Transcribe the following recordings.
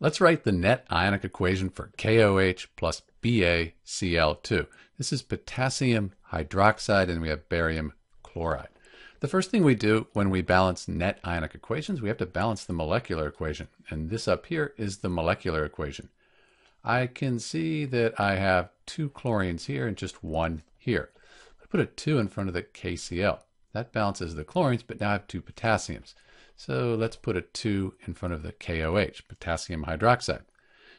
Let's write the net ionic equation for KOH plus BaCl2. This is potassium hydroxide and we have barium chloride. The first thing we do when we balance net ionic equations, we have to balance the molecular equation. And this up here is the molecular equation. I can see that I have two chlorines here and just one here. I put a 2 in front of the KCl. That balances the chlorines, but now I have two potassiums. So let's put a 2 in front of the KOH, potassium hydroxide.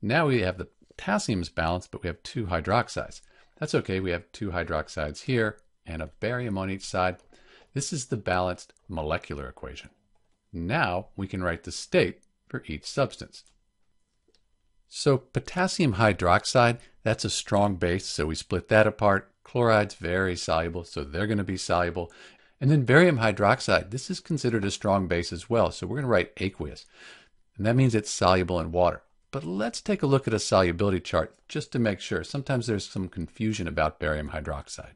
Now we have the potassiums balanced, but we have two hydroxides. That's okay, we have two hydroxides here and a barium on each side. This is the balanced molecular equation. Now we can write the state for each substance. So potassium hydroxide, that's a strong base, so we split that apart. Chloride's very soluble, so they're going to be soluble. And then barium hydroxide, this is considered a strong base as well, so we're going to write aqueous. And that means it's soluble in water. But let's take a look at a solubility chart just to make sure. Sometimes there's some confusion about barium hydroxide.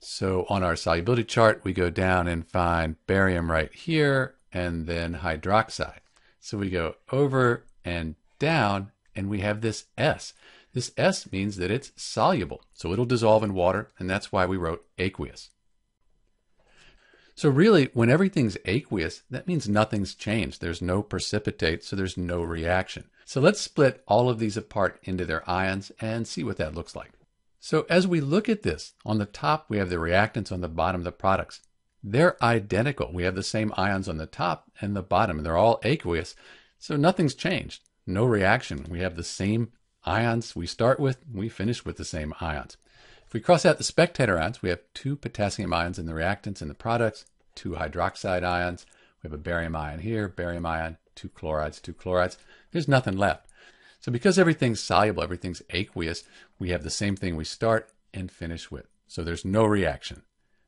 So on our solubility chart, we go down and find barium right here and then hydroxide. So we go over and down and we have this S. This S means that it's soluble, so it'll dissolve in water, and that's why we wrote aqueous. So really, when everything's aqueous, that means nothing's changed. There's no precipitate, so there's no reaction. So let's split all of these apart into their ions and see what that looks like. So as we look at this, on the top we have the reactants, on the bottom the products. They're identical. We have the same ions on the top and the bottom. And they're all aqueous, so nothing's changed. No reaction. We have the same ions we start with, we finish with the same ions. If we cross out the spectator ions, we have two potassium ions in the reactants and the products, two hydroxide ions. We have a barium ion here, barium ion, two chlorides, two chlorides. There's nothing left. So because everything's soluble, everything's aqueous, we have the same thing we start and finish with. So there's no reaction.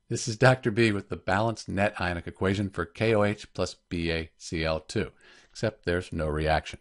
This is Dr. B with the balanced net ionic equation for KOH plus BaCl2, except there's no reaction.